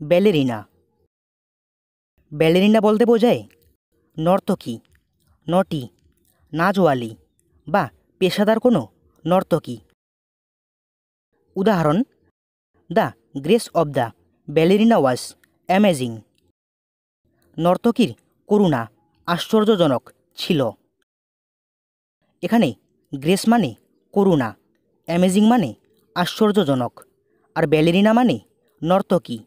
Ballerina ballerina বলতে বোঝায় নর্তকী, নটি, নাজওয়ালি বা পেশাদার কোনো নর্তকী। উদাহরণ, the grace of the ballerina was amazing. নর্তকীর করুণা আশ্চর্যজনক ছিল। এখানে গ্রেস মানে করুণা, অ্যামেজিং মানে আশ্চর্যজনক, আর ব্যালেরিনা মানে নর্তকী।